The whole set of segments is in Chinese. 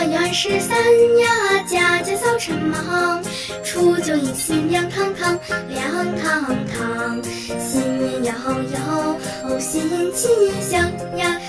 元月二十三呀，家家扫尘忙。初九迎新亮堂堂，亮堂堂。新年摇摇，新气象呀，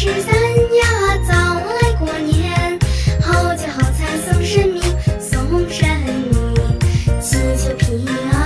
十三呀早来过年好酒好菜送神明送神明祈求平安。